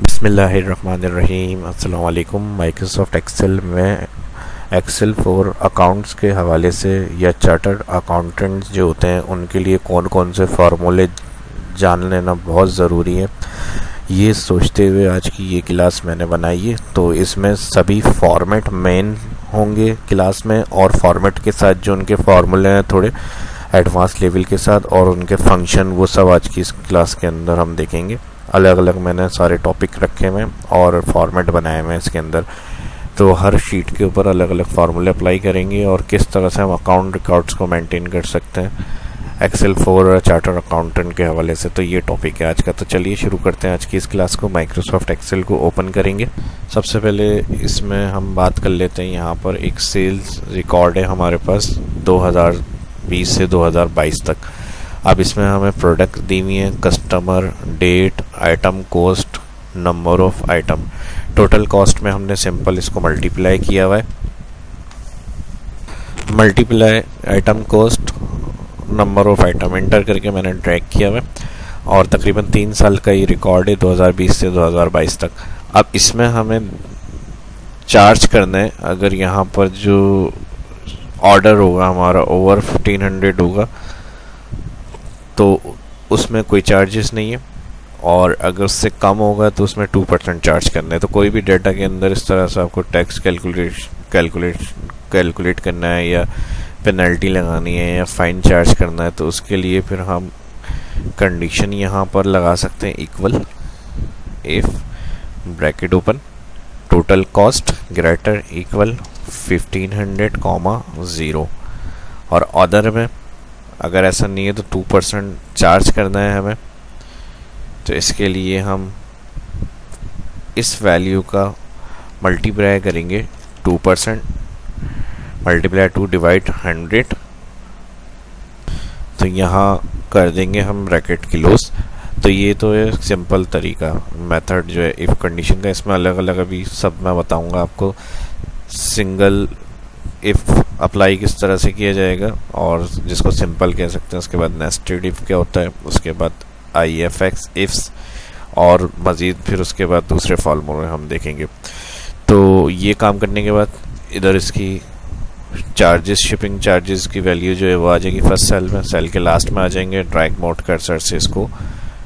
बिसमीम अल्लाम Microsoft Excel में एक्सेल फॉर अकाउंट्स के हवाले से या चार्टर्ड अकाउंटेंट्स जो होते हैं, उनके लिए कौन कौन से फार्मूले जान लेना बहुत ज़रूरी है। ये सोचते हुए आज की ये क्लास मैंने बनाई है तो इसमें सभी फॉर्मेट मेन होंगे क्लास में, और फॉर्मेट के साथ जो उनके फार्मूले हैं थोड़े एडवांस लेवल के साथ, और उनके फ़ंक्शन वो सब आज की इस क्लास के अंदर हम देखेंगे। अलग अलग मैंने सारे टॉपिक रखे हुए और फॉर्मेट बनाए हुए हैं इसके अंदर। तो हर शीट के ऊपर अलग अलग फार्मूले अप्लाई करेंगे और किस तरह से हम अकाउंट रिकॉर्ड्स को मेंटेन कर सकते हैं। एक्सेल फोर चार्टर अकाउंटेंट के हवाले से तो ये टॉपिक है आज का। तो चलिए शुरू करते हैं आज की इस क्लास को। माइक्रोसॉफ्ट एक्सेल को ओपन करेंगे। सबसे पहले इसमें हम बात कर लेते हैं। यहाँ पर एक सेल्स रिकॉर्ड है हमारे पास 2020 से 2022 तक। अब इसमें हमें प्रोडक्ट दी हुई है customer date item cost number of item total cost में हमने सिंपल इसको मल्टीप्लाई किया हुआ है। Multiply item cost number of item enter करके मैंने ट्रैक किया हुआ है। और तकरीबन तीन साल का ये रिकॉर्ड है 2020 से 2022 तक। अब इसमें हमें चार्ज करना है। अगर यहाँ पर जो ऑर्डर होगा, हमारा ओवर 1500 होगा तो उसमें कोई चार्जेस नहीं है। और अगर उससे कम होगा तो उसमें टू परसेंट चार्ज करना है। तो कोई भी डेटा के अंदर इस तरह से आपको टैक्स कैलकुलेट कैलकुलेट कैलकुलेट करना है या पेनल्टी लगानी है या फ़ाइन चार्ज करना है तो उसके लिए फिर हम कंडीशन यहाँ पर लगा सकते हैं equal if bracket open total cost greater equal 1500 comma zero और अदर में अगर ऐसा नहीं है तो टू परसेंट चार्ज करना है हमें। तो इसके लिए हम इस वैल्यू का मल्टीप्लाई करेंगे two percent multiply two divide hundred तो यहाँ कर देंगे हम ब्रैकेट क्लोज तो ये तो है सिंपल तरीका। मेथड जो है इफ़ कंडीशन का, इसमें अलग अलग अभी सब मैं बताऊँगा आपको। सिंगल इफ़ अप्लाई किस तरह से किया जाएगा और जिसको सिंपल कह सकते हैं, उसके बाद नेस्टेड इफ़ क्या होता है, उसके बाद आई एफ़ एक्स इफ्स और मज़ीद फिर उसके बाद दूसरे फॉर्मूले हम देखेंगे। तो ये काम करने के बाद इधर इसकी चार्जेस शिपिंग चार्जेस की वैल्यू जो है वो आ जाएगी फ़र्स्ट सेल में। सेल के लास्ट में आ जाएँगे ड्रैग मोड कर्सर से इसको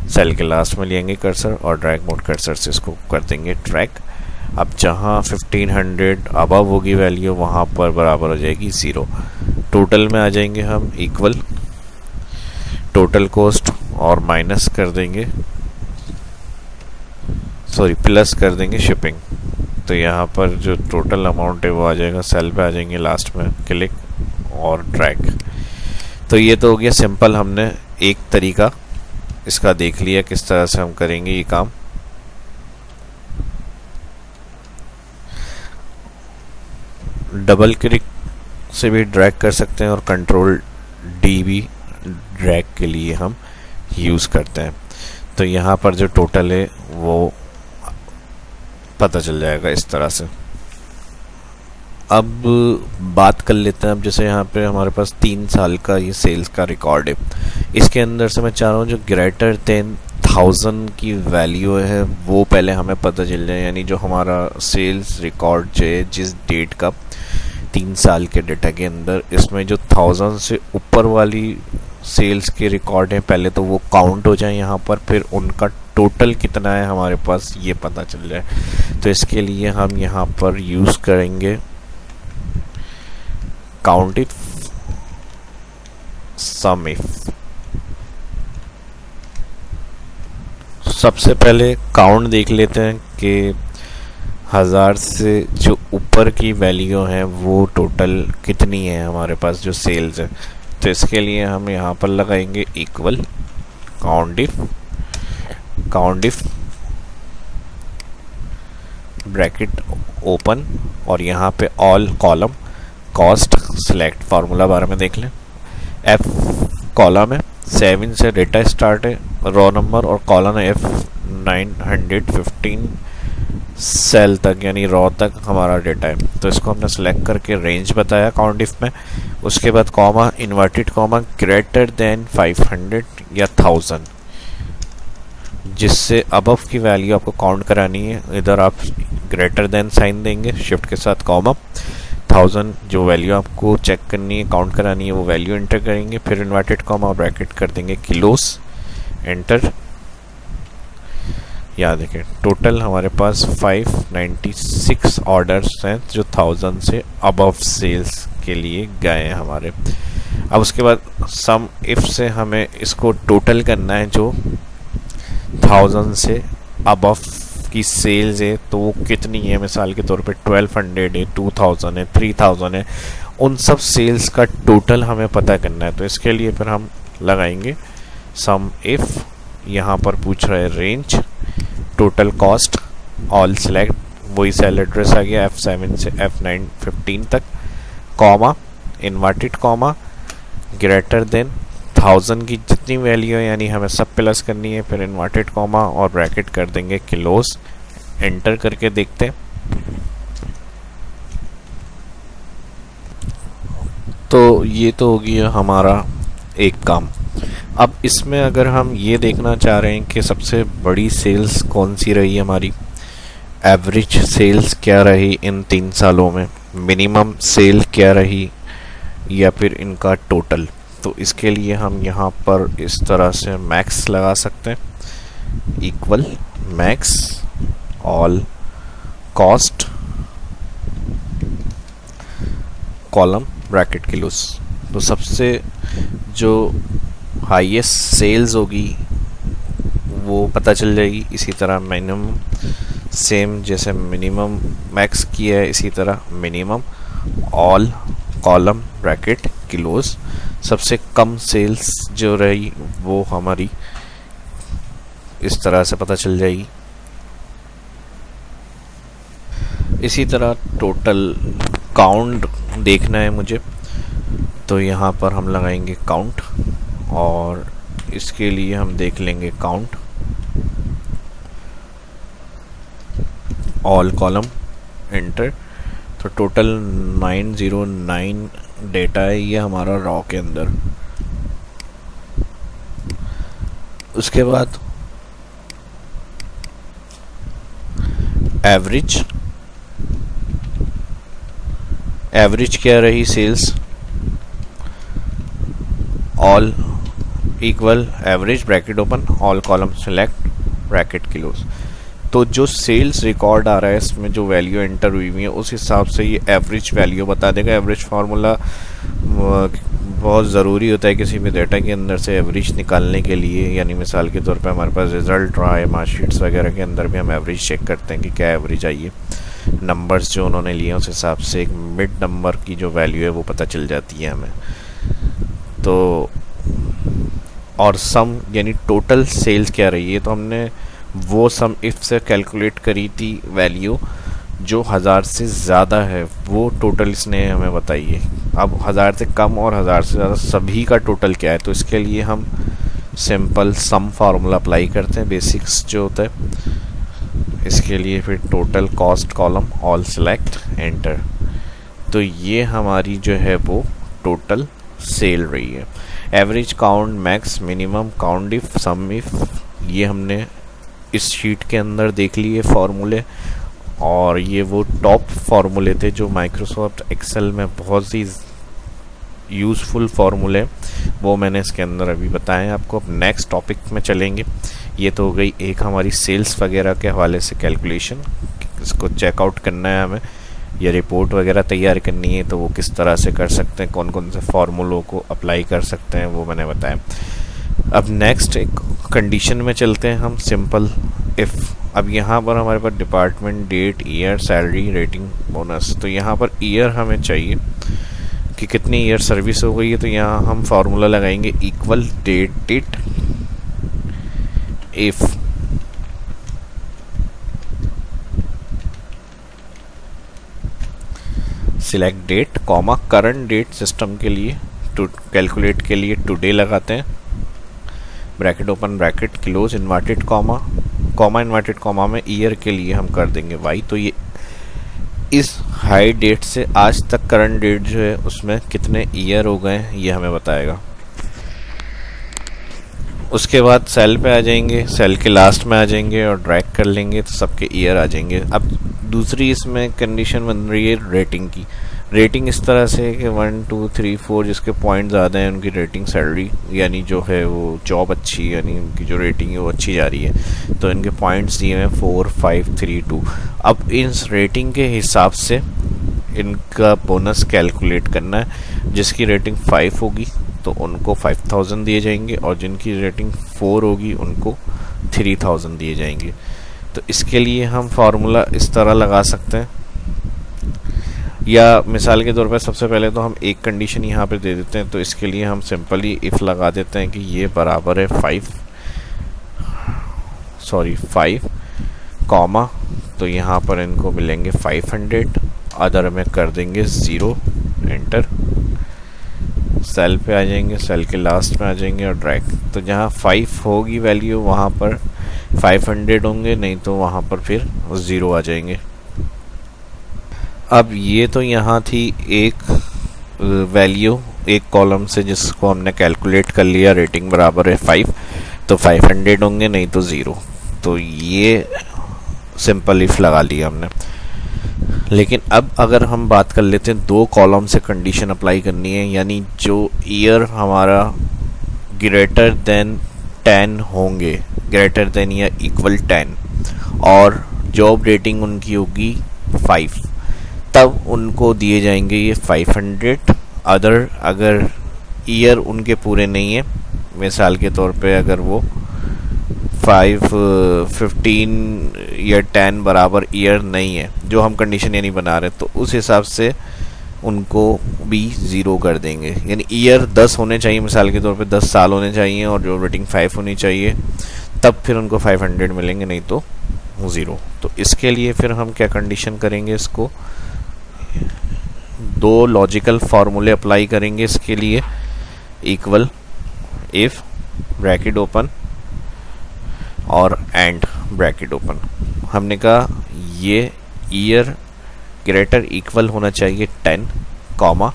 सेल के लास्ट में लेंगे कर्सर और ड्रैग मोड कर्सर से इसको कर देंगे ट्रैक अब जहाँ 1500 अबव होगी वैल्यू वहाँ पर बराबर हो जाएगी ज़ीरो टोटल में आ जाएँगे हम इक्वल टोटल कॉस्ट और माइनस कर देंगे. सॉरी प्लस कर देंगे शिपिंग तो यहाँ पर जो टोटल अमाउंट है वो आ जाएगा सेल पे आ जाएँगे लास्ट में. क्लिक और ट्रैक तो ये तो हो गया सिंपल हमने एक तरीका. इसका देख लिया किस तरह से हम करेंगे ये काम. डबल क्लिक से भी ड्रैग कर सकते हैं और कंट्रोल डी भी ड्रैग के लिए हम यूज़ करते हैं। तो यहाँ पर जो टोटल है, वो पता चल जाएगा इस तरह से। अब बात कर लेते हैं, अब जैसे यहाँ पे हमारे पास तीन साल का ये सेल्स का रिकॉर्ड है। इसके अंदर से मैं चाह रहा हूँ जो ग्रेटर देन थाउज़ेंड की वैल्यू है, वो पहले हमें पता चल जाए, यानी जो हमारा सेल्स रिकॉर्ड जो है, जिस डेट का, तीन साल के डेटा के अंदर, इसमें जो थाउज़ेंड से ऊपर वाली सेल्स के रिकॉर्ड हैं, पहले तो वो काउंट हो जाए यहाँ पर, फिर उनका टोटल कितना है हमारे पास, ये पता चल जाए। तो इसके लिए हम यहाँ पर यूज़ करेंगे काउंट इफ़ सम इफ़ सबसे पहले काउंट देख लेते हैं कि हज़ार से जो ऊपर की वैल्यू है, वो टोटल कितनी है हमारे पास जो सेल्स है। तो इसके लिए हम यहाँ पर लगाएँगे equal countif countif bracket open और यहाँ पे all column cost select formula बारे में देख लें। एफ़ कॉलम है सेवन से डेटा स्टार्ट है रॉ नंबर और column F nine hundred fifteen cell तक, यानी रॉ तक हमारा डेटा है। तो इसको हमने सेलेक्ट करके रेंज बताया काउंट इफ़ में। उसके बाद comma inverted comma greater than 500 या 1000 जिससे अबव की वैल्यू आपको काउंट करानी है। इधर आप ग्रेटर देन साइन देंगे शिफ्ट के साथ कॉमा थाउज़ेंड जो वैल्यू आपको चेक करनी है काउंट करानी है, वो वैल्यू एंटर करेंगे। फिर इन्वर्टेड कॉमा ब्रैकेट कर देंगे किलोस एंटर याद देखें टोटल हमारे पास 596 ऑर्डर्स हैं जो थाउज़ेंड से अबव सेल्स के लिए गए हैं हमारे। अब उसके बाद सम इफ़ से हमें इसको टोटल करना है जो थाउज़ेंड से अबव की सेल्स है तो वो कितनी है मिसाल के तौर पे? ट्वेल्व हंड्रेड है टू थाउज़ेंड है थ्री थाउज़ेंड है। उन सब सेल्स का टोटल हमें पता करना है तो इसके लिए फिर हम लगाएँगे सम इफ़ यहाँ पर पूछ रहा है range total cost all select वही सेल एड्रेस आ गया एफ़ सेवन से एफ़ नाइन फिफ्टीन तक comma inverted comma greater than thousand की जितनी वैल्यू है, यानी हमें सब प्लस करनी है, फिर इन्वर्टेड कॉमा और ब्रैकेट कर देंगे क्लोज एंटर करके देखते हैं। तो ये तो हो गया हमारा एक काम। अब इसमें अगर हम ये देखना चाह रहे हैं कि सबसे बड़ी सेल्स कौन सी रही हमारी? एवरेज सेल्स क्या रही इन तीन सालों में? मिनिमम सेल क्या रही या फिर इनका टोटल तो इसके लिए हम यहाँ पर इस तरह से मैक्स लगा सकते हैं। Equal max all cost column bracket close तो सबसे जो हाईएस्ट सेल्स होगी, वो पता चल जाएगी। इसी तरह मिनिमम सेम जैसे मिनिमम मैक्स किया है, इसी तरह minimum all column bracket close सबसे कम सेल्स जो रही, वो हमारी इस तरह से पता चल जाएगी। इसी तरह टोटल काउंट देखना है मुझे तो यहाँ पर हम लगाएँगे काउंट और इसके लिए हम देख लेंगे काउंट ऑल कॉलम एंटर तो टोटल 909 डेटा है ये हमारा रॉ के अंदर. उसके बाद एवरेज एवरेज क्या रही sales all equal average bracket open all column select bracket close तो जो सेल्स रिकॉर्ड आ रहा है, इसमें जो वैल्यू एंटर हुई हुई है, उस हिसाब से ये एवरेज वैल्यू बता देगा। एवरेज फार्मूला बहुत ज़रूरी होता है किसी भी डेटा के अंदर से एवरेज निकालने के लिए। यानी मिसाल के तौर पे हमारे पास रिज़ल्ट रहा है मार्कशीट्स वगैरह के अंदर भी हम एवरेज चेक करते हैं कि क्या एवरेज आइए नंबर्स जो उन्होंने लिए उस हिसाब से एक मिड नंबर की जो वैल्यू है, वो पता चल जाती है हमें। तो और सम यानी टोटल सेल्स क्या रही है तो हमने वो सम इफ़ से कैलकुलेट करी थी वैल्यू जो हज़ार से ज़्यादा है, वो टोटल इसने हमें बताई है। अब हज़ार से कम और हज़ार से ज़्यादा सभी का टोटल क्या है तो इसके लिए हम सिंपल सम फार्मूला अप्लाई करते हैं बेसिक्स जो होता है। इसके लिए फिर total cost column all select enter तो ये हमारी जो है वो टोटल सेल रही है। Average count max minimum count if sum if ये हमने इस शीट के अंदर देख लिए फार्मूले और ये वो टॉप फार्मूले थे जो माइक्रोसॉफ्ट एक्सेल में बहुत ही यूज़फुल फार्मूले वो मैंने इसके अंदर अभी बताए आपको अब नेक्स्ट टॉपिक में चलेंगे। ये तो हो गई एक हमारी सेल्स वगैरह के हवाले से कैलकुलेशन इसको चेकआउट करना है हमें। या रिपोर्ट वगैरह तैयार करनी है तो वो किस तरह से कर सकते हैं कौन कौन से फार्मूलों को अप्लाई कर सकते हैं, वो मैंने बताया। अब नेक्स्ट एक कंडीशन में चलते हैं हम सिंपल इफ़ अब यहाँ पर हमारे पास department date year salary rating bonus तो यहाँ पर ईयर हमें चाहिए कि कितनी ईयर सर्विस हो गई है तो यहाँ हम फार्मूला लगाएँगे equal date date if select date comma current date system के लिए टू कैलकुलेट के लिए टुडे लगाते हैं. Bracket open bracket close inverted comma comma inverted comma में ईयर के लिए हम कर देंगे वाई तो ये इस हाई डेट से आज तक करंट डेट जो है, उसमें कितने ईयर हो गए ये हमें बताएगा. उसके बाद सेल पे आ जाएँगे सेल के लास्ट में आ जाएँगे और ड्रैग कर लेंगे तो सबके ईयर आ जाएँगे. अब दूसरी इसमें कंडीशन बन रही है रेटिंग की। रेटिंग इस तरह से है कि वन टू थ्री फोर जिसके पॉइंट ज़्यादा हैं, उनकी रेटिंग सैलरी यानी जो है वो जॉब अच्छी यानी उनकी जो रेटिंग है वो अच्छी जा रही है। तो इनके पॉइंट्स दिए हैं फोर फाइव थ्री टू अब इस रेटिंग के हिसाब से इनका बोनस कैलकुलेट करना है, जिसकी रेटिंग फाइव होगी तो उनको फाइव थाउज़ेंड दिए जाएँगे, और जिनकी रेटिंग फोर होगी, उनको थ्री थाउज़ेंड दिए जाएँगे। तो इसके लिए हम फार्मूला इस तरह लगा सकते हैं। या मिसाल के तौर पर सबसे पहले तो हम एक कंडीशन यहाँ पे दे देते हैं तो इसके लिए हम सिंपली इफ़ लगा देते हैं कि ये बराबर है फाइव सॉरी फाइव कॉमा तो यहाँ पर इनको मिलेंगे फाइव हंड्रेड अदर में कर देंगे ज़ीरो एंटर सेल पे आ जाएँगे सेल के लास्ट में आ जाएँगे और ड्रैग तो जहाँ फाइव होगी वैल्यू वहाँ पर फाइव हंड्रेड होंगे, नहीं तो वहाँ पर फिर ज़ीरो आ जाएँगे। अब ये तो यहाँ थी एक वैल्यू एक कॉलम से जिसको हमने कैलकुलेट कर लिया रेटिंग बराबर है फाइव तो फाइव हंड्रेड होंगे, नहीं तो ज़ीरो तो ये सिंपल इफ़ लगा लिया हमने। लेकिन अब अगर हम बात कर लेते हैं, दो कॉलम से कंडीशन अप्लाई करनी है, यानी जो ईयर हमारा ग्रेटर देन टेन होंगे ग्रेटर देन या इक्वल टेन और जॉब रेटिंग उनकी होगी फाइव तब उनको दिए जाएँगे ये फाइव हंड्रेड अदर अगर ईयर उनके पूरे नहीं है, मिसाल के तौर पे अगर वो फाइव फिफ्टीन या टेन बराबर ईयर नहीं है, जो हम कंडीशन यानी बना रहे तो उस हिसाब से उनको भी ज़ीरो कर देंगे। यानी ईयर दस होने चाहिए, मिसाल के तौर पे दस साल होने चाहिए और जो रेटिंग फाइव होनी चाहिए, तब फिर उनको फाइव हंड्रेड मिलेंगे, नहीं तो ज़ीरो तो इसके लिए फिर हम क्या कंडीशन करेंगे इसको? दो लॉजिकल फार्मूले अप्लाई करेंगे इसके लिए। इक्वल इफ़ ब्रैकेट ओपन और एंड ब्रैकेट ओपन हमने कहा ये ईयर ग्रेटर इक्वल होना चाहिए टेन कॉमा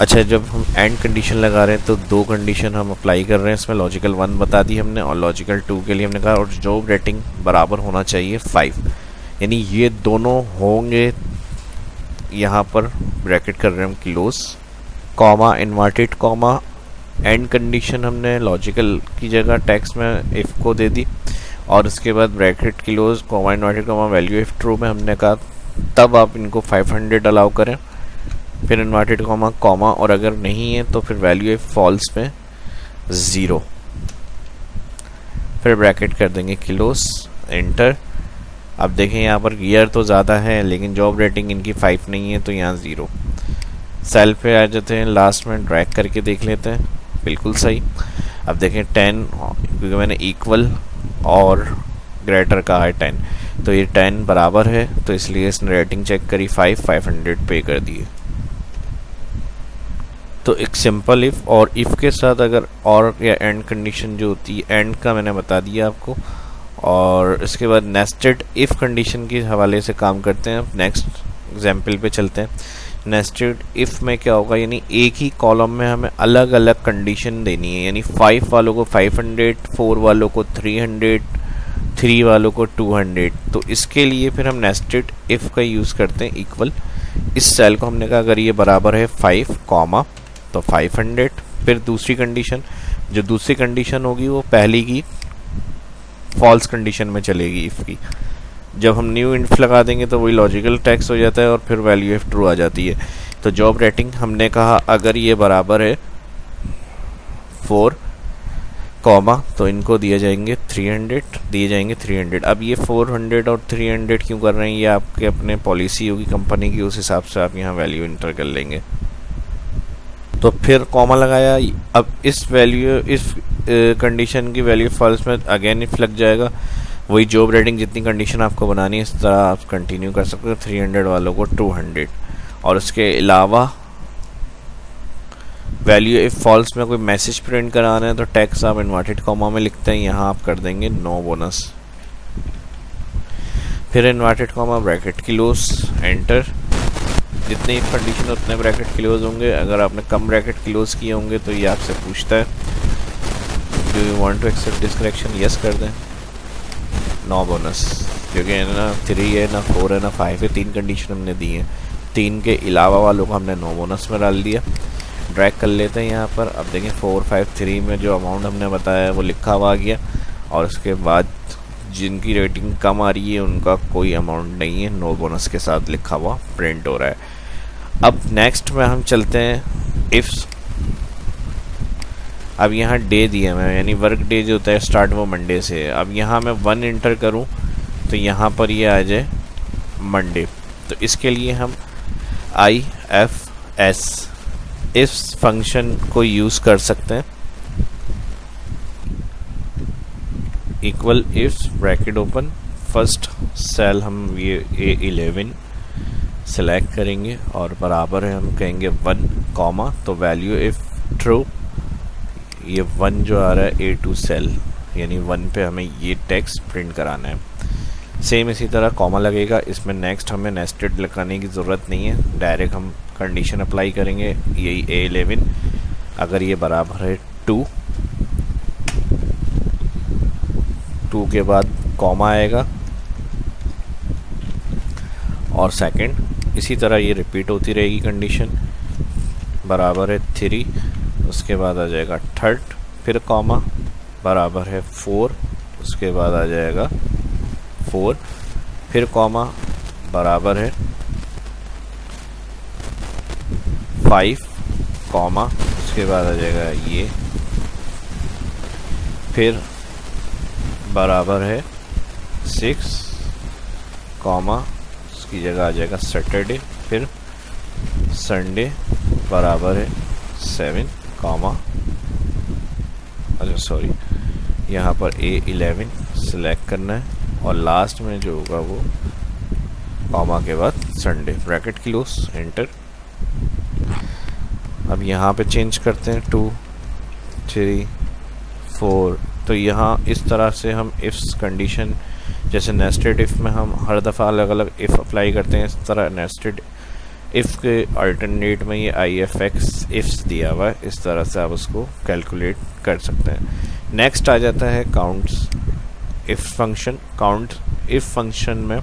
अच्छा जब हम एंड कंडीशन लगा रहे हैं तो दो कंडीशन हम अप्लाई कर रहे हैं। इसमें लॉजिकल वन बता दी हमने और लॉजिकल टू के लिए हमने कहा, और जॉब रेटिंग बराबर होना चाहिए फाइव यानी ये दोनों होंगे यहाँ पर ब्रैकेट कर रहे हैं हम close comma inverted comma and condition हमने लॉजिकल की जगह टेक्स्ट में इफ़ को दे दी। और उसके बाद bracket close comma inverted comma value if true में हमने कहा, तब आप इनको 500 अलाउ करें। फिर इन्वर्टेड कॉमा कॉमा और अगर नहीं है तो फिर वैल्यू इफ़ फॉल्स में ज़ीरो फिर ब्रैकेट कर देंगे क्लोज एंटर अब देखें यहाँ पर ईयर तो ज़्यादा है, लेकिन जॉब रेटिंग इनकी फाइव नहीं है तो यहाँ ज़ीरो सेल पे आ जाते हैं लास्ट में ड्रैग करके देख लेते हैं। बिल्कुल सही। अब देखें टेन क्योंकि मैंने इक्वल और ग्रेटर का है टेन तो ये टेन बराबर है तो इसलिए इसने रेटिंग चेक करी फाइव फाइव हंड्रेड पे कर दिए. तो एक सिंपल इफ़ और इफ़ के साथ अगर और या एंड कंडीशन जो होती है एंड का मैंने बता दिया आपको. और इसके बाद नेस्टेड इफ़ कंडीशन के हवाले से काम करते हैं. नेक्स्ट एग्ज़ाम्पल पे चलते हैं. नेस्टेड इफ़ में क्या होगा, यानी एक ही कॉलम में हमें अलग अलग कंडीशन देनी है, यानी फाइव वालों को फाइव हंड्रेड फोर वालों को थ्री हंड्रेड थ्री वालों को टू हंड्रेड तो इसके लिए फिर हम नेस्टेड इफ़ का यूज़ करते हैं इक्वल इस सेल को हमने कहा, अगर ये बराबर है फाइव कॉमा तो फाइव हंड्रेड फिर दूसरी कंडीशन जो दूसरी कंडीशन होगी, वो पहली की फॉल्स कंडीशन में चलेगी इफ़ की. जब हम न्यू इन्फ लगा देंगे तो वही लॉजिकल टैक्स हो जाता है और फिर वैल्यू एफ़ ट्रू आ जाती है। तो जॉब रेटिंग हमने कहा अगर ये बराबर है फोर कॉमा तो इनको दिए जाएँगे 300 दिए जाएँगे 300 अब ये 400 और 300 क्यों कर रहे हैं, ये आपके अपने पॉलिसी होगी कंपनी की, उस हिसाब से आप यहाँ वैल्यू इंटर कर लेंगे। तो फिर कॉमा लगाया, अब इस वैल्यू इस कंडीशन की वैल्यू फॉल्स में अगेन इफ़ लग जाएगा। वही जॉब रेटिंग जितनी कंडीशन आपको बनानी है इस तरह आप कंटिन्यू कर सकते हो थ्री हंड्रेड वालों को टू हंड्रेड और उसके अलावा वैल्यू इफ़ फॉल्स में कोई मैसेज प्रिंट कराना है तो टैक्स आप इन्वर्टेड कॉमा में लिखते हैं, यहाँ आप कर देंगे नो बोनस फिर inverted comma bracket close enter जितने कंडीशन उतने ब्रैकेट क्लोज होंगे. अगर आपने कम ब्रैकेट क्लोज किए होंगे तो ये आपसे पूछता है do you want to accept this correction yes कर दें. नो बोनस क्योंकि है ना थ्री है, ना फोर है, ना फाइव है, तीन कंडीशन हमने दी है। तीन के अलावा वालों को हमने नो बोनस में डाल दिया। ड्रैग कर लेते हैं यहाँ पर। अब देखें फोर फाइव थ्री में जो अमाउंट हमने बताया है वो लिखा हुआ आ गया। और उसके बाद जिनकी रेटिंग कम आ रही है, उनका कोई अमाउंट नहीं है। नो बोनस के साथ लिखा हुआ प्रिंट हो रहा है। अब नेक्स्ट में हम चलते हैं। इफ्स अब यहाँ डे दिया मैं यानी वर्क डे जो होता है स्टार्ट वो मंडे से है। अब यहाँ मैं वन इंटर करूँ तो यहाँ पर ये यह आ जाए मंडे तो इसके लिए हम आई एफ़ एस इस फ़ंक्शन को यूज़ कर सकते हैं। Equal if bracket open first cell हम ये ए इलेवन सेलेक्ट करेंगे, और बराबर है हम कहेंगे वन कॉमा तो वैल्यू इफ़ ट्रू ये वन जो आ रहा है ए टू सेल यानी वन पे हमें ये टेक्स्ट प्रिंट कराना है। सेम इसी तरह कॉमा लगेगा, इसमें नेक्स्ट हमें नेस्टेड लगाने की ज़रूरत नहीं है। डायरेक्ट हम कंडीशन अप्लाई करेंगे, यही ए एलेवन अगर ये बराबर है टू टू के बाद कॉमा आएगा। और सेकंड इसी तरह ये रिपीट होती रहेगी कंडीशन बराबर है थ्री उसके बाद आ जाएगा थर्ड, फिर कॉमा, बराबर है फोर, उसके बाद आ जाएगा फोर, फिर कॉमा, बराबर है फाइव, कॉमा, उसके बाद आ जाएगा ये, फिर बराबर है सिक्स, कॉमा, उसकी जगह आ जाएगा सैटरडे, फिर संडे, बराबर है सेवन कॉमा अच्छा सॉरी यहाँ पर ए इलेवन सेलेक्ट करना है और लास्ट में जो होगा वो कॉमा के बाद संडे ब्रैकेट क्लोज एंटर अब यहाँ पे चेंज करते हैं टू थ्री फोर तो यहाँ इस तरह से हम इफ्स कंडीशन जैसे नेस्टेड इफ़ में हम हर दफ़ा अलग अलग इफ़ अप्लाई करते हैं, इस तरह नेस्टेड इफ़ के अल्टरनेट में ये आई एफ़ एक्स इफ्स दिया हुआ है, इस तरह से आप उसको कैलकुलेट कर सकते हैं। नेक्स्ट आ जाता है counts if function count if function में।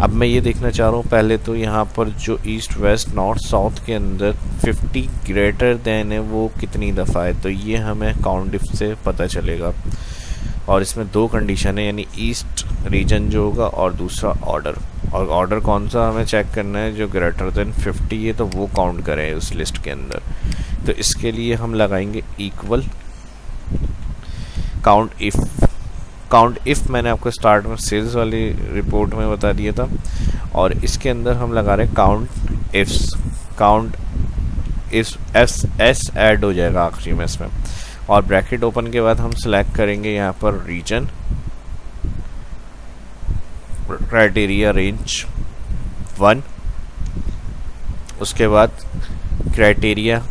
अब मैं ये देखना चाह रहा हूँ, पहले तो यहाँ पर जो ईस्ट वेस्ट नॉर्थ साउथ के अंदर 50 ग्रेटर देन है, वो कितनी दफ़ा है? तो ये हमें काउंट इफ़ से पता चलेगा। और इसमें दो कंडीशन है, यानी ईस्ट रीजन जो होगा और दूसरा ऑर्डर और ऑर्डर कौन सा हमें चेक करना है जो ग्रेटर देन 50 है तो वो काउंट करें उस लिस्ट के अंदर। तो इसके लिए हम लगाएँगे equal count if count if मैंने आपको स्टार्ट में सेल्स वाली रिपोर्ट में बता दिया था, और इसके अंदर हम लगा रहे काउंट इफ्स काउंट इस एस एस ऐड हो जाएगा आखिरी में इसमें। और ब्रैकेट ओपन के बाद हम सेलेक्ट करेंगे यहाँ पर रीजन क्राइटेरिया रेंज वन उसके बाद क्राइटेरिया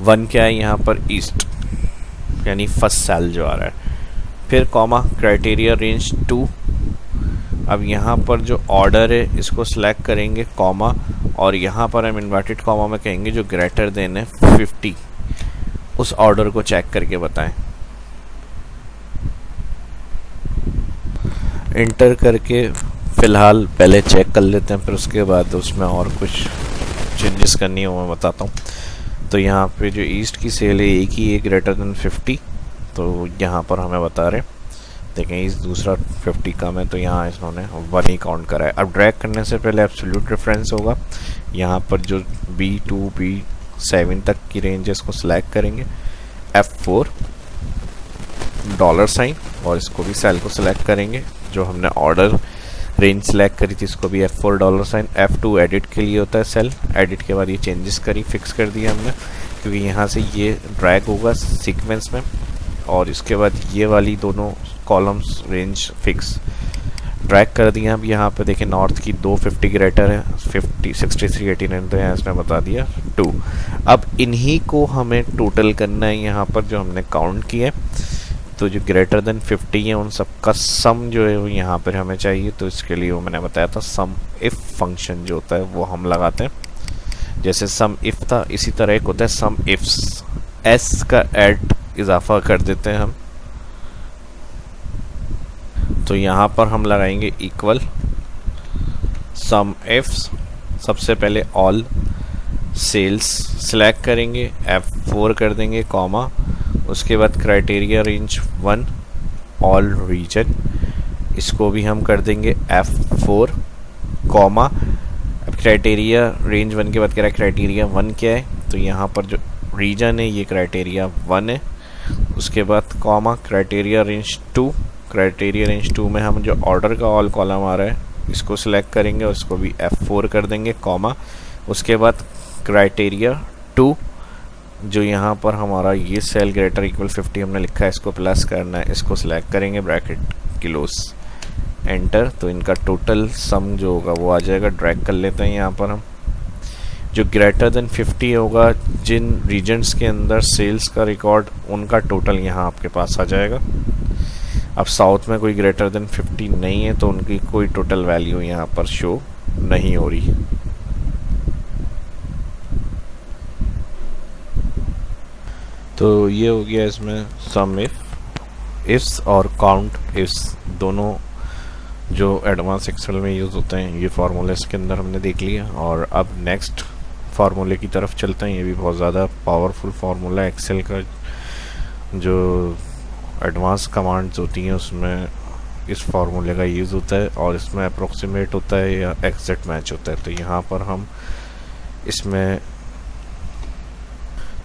वन क्या है? यहाँ पर ईस्ट यानी फ़र्स्ट सेल जो आ रहा है। फिर कॉमा क्राइटेरिया रेंज टू अब यहाँ पर जो ऑर्डर है, इसको सिलेक्ट करेंगे कॉमा और यहाँ पर हम इन्वर्टेड कॉमा में कहेंगे जो ग्रेटर देन है फिफ्टी उस ऑर्डर को चेक करके बताएँ। इंटर करके फ़िलहाल पहले चेक कर लेते हैं, फिर उसके बाद उसमें और कुछ चेंजेस करनी है मैं बताता हूँ। तो यहाँ पे जो ईस्ट की सेल है, एक ही है ग्रेटर देन 50 तो यहाँ पर हमें बता रहे देखें, इस दूसरा 50 कम है तो यहाँ इन्होंने वन ही काउंट करा है। अब ड्रैग करने से पहले एब्सोल्यूट रेफरेंस होगा। यहाँ पर जो बी टू बी सेवन तक की रेंज है, इसको सिलेक्ट करेंगे। एफ़ फोर डॉलर साइन और इसको भी सेल को सिलेक्ट करेंगे। जो हमने ऑर्डर रेंज सेलेक्ट करी थी, इसको भी F four dollar sign F two edit के लिए होता है सेल एडिट के बाद ये चेंजेस करी फिक्स कर दिया हमने, क्योंकि यहाँ से ये ड्रैग होगा सीक्वेंस में, और इसके बाद ये वाली दोनों कॉलम्स रेंज फिक्स ड्रैग कर दिया अब यहाँ पे देखें नॉर्थ की दो फिफ्टी ग्रेटर है fifty sixty three eighty nine तो यहाँ इसने बता दिया टू अब इन्हीं को हमें टोटल करना है यहाँ पर जो हमने काउंट किया है. तो जो ग्रेटर देन 50 है, उन सब का सम जो है वो यहाँ पर हमें चाहिए। तो इसके लिए वो मैंने बताया था सम इफ़ फ़ंक्शन जो होता है, वो हम लगाते हैं। जैसे सम इफ़ था, इसी तरह एक होता है सम इफ्स एस का एड इजाफा कर देते हैं हम। तो यहाँ पर हम लगाएँगे इक्वल सम एफ़ सबसे पहले ऑल सेल्स सेलेक्ट करेंगे एफ़ फोर कर देंगे कॉमा उसके बाद criteria range one all region इसको भी हम कर देंगे एफ़ फोर कॉमा अब क्राइटेरिया रेंज वन के बाद कह रहा है क्राइटेरिया वन क्या है? तो यहाँ पर जो रीजन है, ये क्राइटेरिया वन है. उसके बाद comma criteria range two criteria range two में हम जो ऑर्डर का ऑल कॉलम आ रहा है, इसको सिलेक्ट करेंगे और इसको भी F4 कर देंगे कॉमा उसके बाद क्राइटेरिया टू जो यहाँ पर हमारा ये सेल ग्रेटर इक्वल 50 हमने लिखा है, इसको प्लस करना है, इसको सिलेक्ट करेंगे ब्रैकेट क्लोज एंटर तो इनका टोटल सम जो होगा वो आ जाएगा ड्रैग कर लेते हैं यहाँ पर हम। जो ग्रेटर देन 50 होगा, जिन रीजन्स के अंदर सेल्स का रिकॉर्ड उनका टोटल यहाँ आपके पास आ जाएगा। अब साउथ में कोई ग्रेटर देन 50 नहीं है तो उनकी कोई टोटल वैल्यू यहाँ पर शो नहीं हो रही। तो ये हो गया इसमें सम इफ़ इफ्स और काउंट इफ्स दोनों जो एडवांस एक्सेल में यूज़ होते हैं, ये फार्मूले इसके अंदर हमने देख लिया और अब नेक्स्ट फार्मूले की तरफ़ चलते हैं। ये भी बहुत ज़्यादा पावरफुल फार्मूला एक्सेल का। जो एडवांस कमांड्स होती हैं, उसमें इस फार्मूले का यूज़ होता है और इसमें अप्रोक्सीमेट होता है या एग्जैक्ट मैच होता है। तो यहाँ पर हम इसमें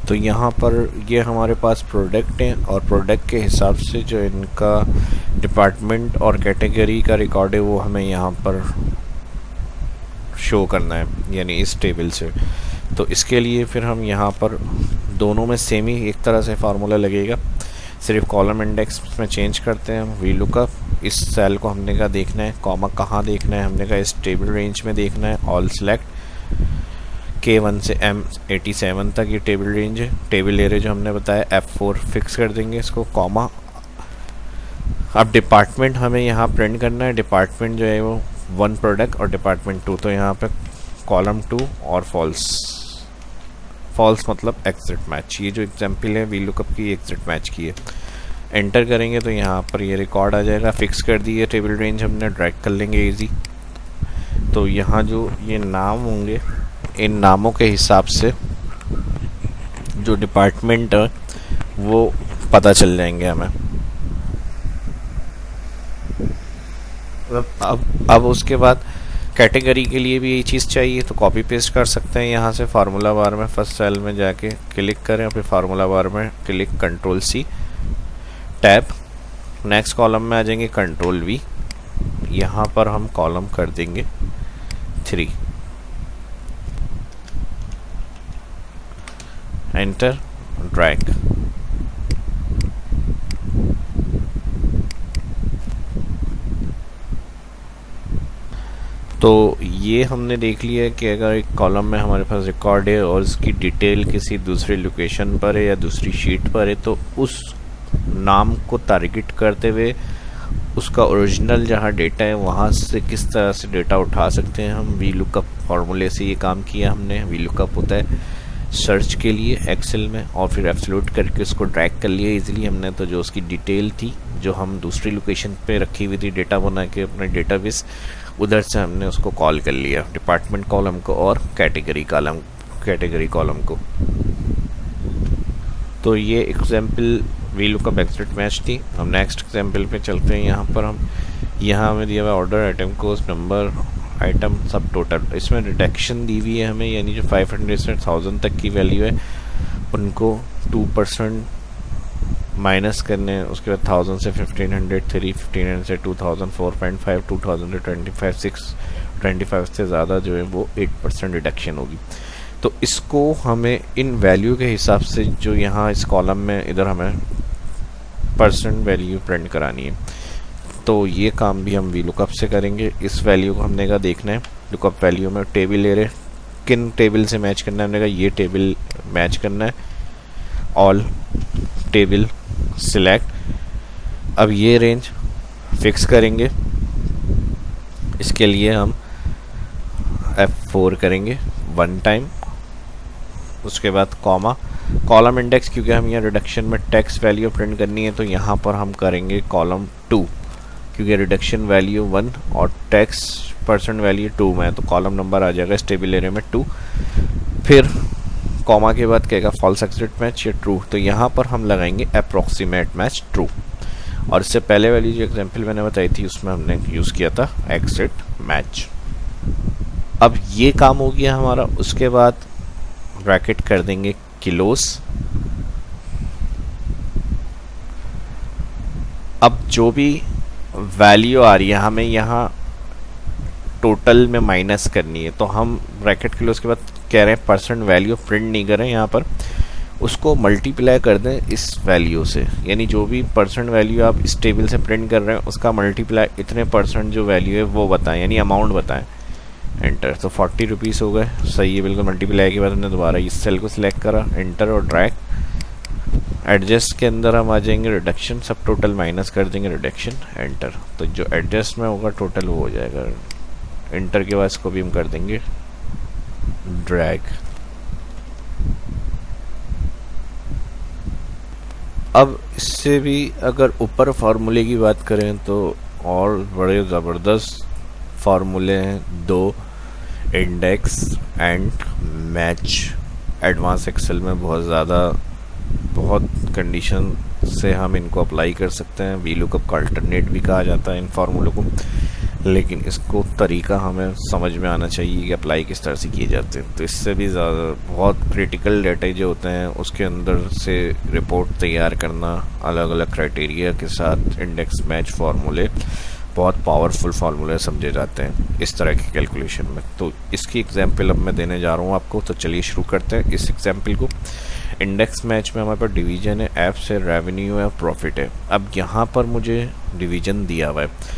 तो यहाँ पर ये हमारे पास प्रोडक्ट हैं और प्रोडक्ट के हिसाब से जो इनका डिपार्टमेंट और कैटेगरी का रिकॉर्ड है वो हमें यहाँ पर शो करना है, यानी इस टेबल से। तो इसके लिए फिर हम यहाँ पर दोनों में सेम ही एक तरह से फार्मूला लगेगा। सिर्फ़ कॉलम इंडेक्स में चेंज करते हैं वी लुकअप इस सेल को हमने का देखना है कॉमा कहाँ देखना है, हमने का इस टेबल रेंज में देखना है ऑल सेलेक्ट के वन से एम एटी सेवन तक ये टेबल रेंज है। टेबल एरिया जो हमने बताया एफ़ फोर फिक्स कर देंगे इसको कॉमा अब डिपार्टमेंट हमें यहाँ प्रिंट करना है। डिपार्टमेंट जो है वो वन प्रोडक्ट और डिपार्टमेंट टू तो यहाँ पे कॉलम टू और फॉल्स फॉल्स मतलब एग्जिट मैच ये जो एग्ज़ाम्पल है वी लुकअप की एग्जिट मैच की है। एंटर करेंगे तो यहाँ पर ये रिकॉर्ड आ जाएगा। फिक्स कर दिए टेबल रेंज हमने ड्रैग कर लेंगे इजी तो यहाँ जो ये नाम होंगे इन नामों के हिसाब से जो डिपार्टमेंट है, वो पता चल जाएँगे हमें। अब अब उसके बाद कैटेगरी के लिए भी यही चीज़ चाहिए तो कॉपी पेस्ट कर सकते हैं यहाँ से फार्मूला बार में फ़र्स्ट सेल में जाके क्लिक करें, फिर फार्मूला बार में click control C tab next column में आ जाएँगे कंट्रोल वी यहाँ पर हम कॉलम कर देंगे थ्री enter. Drag. तो ये हमने देख लिया है कि अगर एक कॉलम में हमारे पास रिकॉर्ड है और उसकी डिटेल किसी दूसरे लोकेशन पर है या दूसरी शीट पर है तो उस नाम को टारगेट करते हुए उसका ओरिजिनल जहाँ डेटा है, वहाँ से किस तरह से डेटा उठा सकते हैं हम? वी लुकअप फार्मूले से ये काम किया हमने। वी लुकअप होता है सर्च के लिए एक्सेल में और फिर एब्सोल्यूट करके उसको ट्रैक कर लिया इजीली हमने तो जो उसकी डिटेल थी, जो हम दूसरी लोकेशन पे रखी हुई थी डेटा बना के अपने डेटाबेस उधर से हमने उसको कॉल कर लिया। डिपार्टमेंट कॉलम को और कैटेगरी कॉलम कैटेगरी कॉलम को। तो ये example V lookup exact match थी। हम नेक्स्ट एग्ज़ाम्पल पे चलते हैं। यहाँ पर हम, यहाँ हमें दिया हुआ order item cost number item subtotal इसमें डिटेक्शन दी हुई है हमें, यानी जो 500 से थाउज़ेंड तक की वैल्यू है, उनको टू परसेंट माइनस करने उसके बाद थाउज़ेंड से फिफ्टीन हंड्रेड थ्री फिफ्टीन से two thousand four point five two thousand से twenty five six twenty five से ज़्यादा जो है वो एट परसेंट डिडक्शन होगी। तो इसको हमें इन वैल्यू के हिसाब से जो यहाँ इस कॉलम में इधर हमें परसेंट वैल्यू प्रिंट करानी है। तो ये काम भी हम वी लुकअप से करेंगे। इस वैल्यू को हमने कहा देखना है। लुकअप वैल्यू में टेबल ले रहे किन टेबल से मैच करना है? हमने कहा ये टेबल मैच करना है। ऑल टेबल सिलेक्ट अब ये रेंज फिक्स करेंगे। इसके लिए हम F4 करेंगे। वन टाइम उसके बाद कॉमा कॉलम इंडेक्स क्योंकि हम यहाँ रिडक्शन में टैक्स वैल्यू प्रिंट करनी है तो यहाँ पर हम करेंगे कॉलम टू क्योंकि रिडक्शन वैल्यू वन और टैक्स परसेंट वैल्यू टू में तो कॉलम नंबर आ जाएगा स्टेबल एरिया में टू फिर कॉमा के बाद कहेगा फॉल्स एक्सिट मैच या ट्रू तो यहाँ पर हम लगाएँगे अप्रोक्सीमेट मैच ट्रू और इससे पहले वाली जो एग्ज़ाम्पल मैंने बताई थी, उसमें हमने यूज़ किया था एक्सिट मैच अब ये काम हो गया हमारा, उसके बाद ब्रैकेट कर देंगे किलोस अब जो भी वैल्यू आ रही है, हमें यहाँ टोटल में माइनस करनी है। तो हम ब्रैकेट के लिए उसके बाद कह रहे हैं परसेंट वैल्यू प्रिंट नहीं करें यहाँ पर। उसको मल्टीप्लाई कर दें इस वैल्यू से। यानी जो भी परसेंट वैल्यू आप इस टेबल से प्रिंट कर रहे हैं, उसका मल्टीप्लाई इतने परसेंट जो वैल्यू है, वो बताएँ। यानी अमाउंट बताएँ। एंटर तो फोर्टी रुपीज़ हो गए। सही है, बिल्कुल मल्टीप्लाई के बाद हमने दोबारा इस सेल को सिलेक्ट करा। एंटर और ड्रैग एडजस्ट के अंदर हम आ जाएँगे रिडक्शन सब टोटल माइनस कर देंगे रिडक्शन एंटर तो जो एडजस्ट में होगा टोटल वो हो जाएगा. एंटर के बाद इसको भी हम कर देंगे ड्रैग अब इससे भी अगर ऊपर फार्मूले की बात करें तो और बड़े ज़बरदस्त फार्मूले हैं दो index and match advance Excel में बहुत ज़्यादा बहुत कंडीशन से हम इनको अप्लाई कर सकते हैं। वी लुकअप का अल्टरनेट भी कहा जाता है इन फार्मूलों को। लेकिन इसको तरीका हमें समझ में आना चाहिए कि अप्लाई किस तरह से किए जाते हैं। तो इससे भी ज़्यादा बहुत क्रिटिकल डेटा जो होते हैं, उसके अंदर से रिपोर्ट तैयार करना अलग अलग क्राइटेरिया के साथ इंडेक्स मैच फार्मूले बहुत पावरफुल फार्मूले समझे जाते हैं इस तरह के कैलकुलेशन में। तो इसकी एग्जांपल अब मैं देने जा रहा हूँ आपको। तो चलिए शुरू करते हैं इस एग्जांपल को। इंडेक्स मैच में हमारे पास डिवीज़न है एफ़ से रेवेन्यू है प्रॉफिट है। अब यहाँ पर मुझे डिवीज़न दिया हुआ है।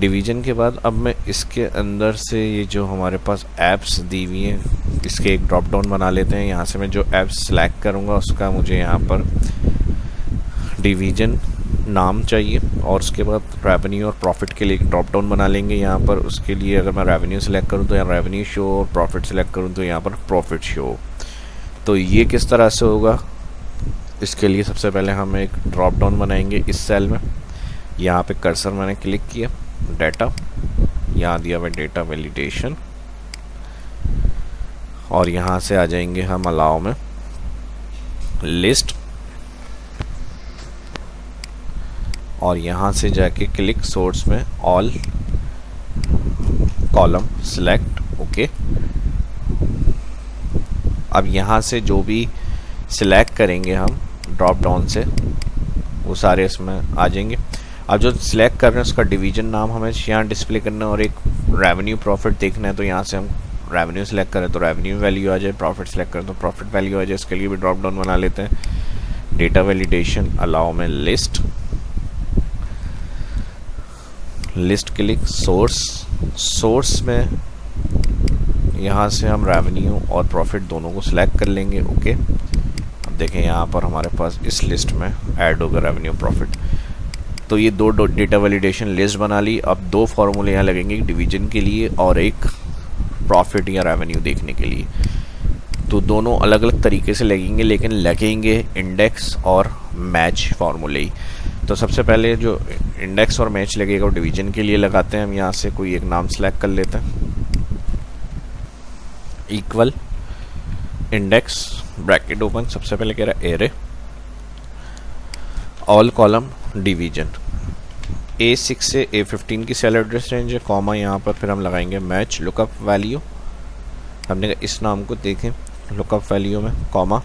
डिवीज़न के बाद अब मैं इसके अंदर से ये जो हमारे पास ऐप्स दी हुई हैं, इसके एक ड्रॉप डाउन बना लेते हैं। यहाँ से मैं जो ऐप्स सेलेक्ट करूँगा, उसका मुझे यहाँ पर डिवीज़न नाम चाहिए और उसके बाद रेवेन्यू और प्रॉफिट के लिए एक ड्रॉप डाउन बना लेंगे। यहाँ पर उसके लिए अगर मैं रेवेन्यू सेलेक्ट करूँ तो यहाँ रेवेन्यू शो और प्रॉफिट सेलेक्ट करूँ तो यहाँ पर प्रॉफिट शो तो ये किस तरह से होगा? इसके लिए सबसे पहले हम एक ड्रॉप डाउन बनाएँगे इस सेल में। यहाँ पे कर्सर मैंने क्लिक किया डाटा यहाँ दिया हुआ डेटा वैलिडेशन और यहाँ से आ जाएँगे हम अलाव में। लिस्ट और यहाँ से जाके क्लिक सोर्स में ऑल कॉलम सिलेक्ट ओके अब यहाँ से जो भी सिलेक्ट करेंगे हम ड्रॉप डाउन से, वो सारे इसमें आ जाएँगे। अब जो सिलेक्ट कर रहे हैं, उसका डिवीज़न नाम हमें यहाँ डिस्प्ले करना है और एक रेवेन्यू प्रॉफिट देखना है तो यहाँ से हम रेवेन्यू सेलेक्ट करें तो रेवेन्यू वैल्यू आ जाए प्रॉफिट सेलेक्ट करें तो प्रॉफिट वैल्यू आ जाए। इसके लिए भी ड्रॉप डाउन बना लेते हैं। डेटा वैलिडेशन अलाउ में list list click source source में यहाँ से हम रेवेन्यू और प्रॉफिट दोनों को सिलेक्ट कर लेंगे ओके अब देखें यहाँ पर हमारे पास इस लिस्ट में ऐड होगा रेवेन्यू प्रॉफिट तो ये दो डेटा वैलिडेशन लिस्ट बना ली। अब दो फार्मूले यहाँ लगेंगे डिवीज़न के लिए और एक प्रॉफिट या रेवेन्यू देखने के लिए। तो दोनों अलग अलग तरीके से लगेंगे, लेकिन लगेंगे इंडेक्स और मैच फार्मूले तो सबसे पहले जो इंडेक्स और मैच लगेगा वो डिवीज़न के लिए लगाते हैं। हम यहाँ से कोई एक नाम सेलेक्ट कर लेते हैं। इक्वल इंडेक्स ब्रैकेट ओपन सबसे पहले कह रहा है array all column division A six से ए फिफ्टीन की सेल एड्रेस रेंज है कॉमा यहाँ पर फिर हम लगाएँगे मैच लुकअप वैल्यू हमने कहा इस नाम को देखें लुकअप वैल्यू में कॉमा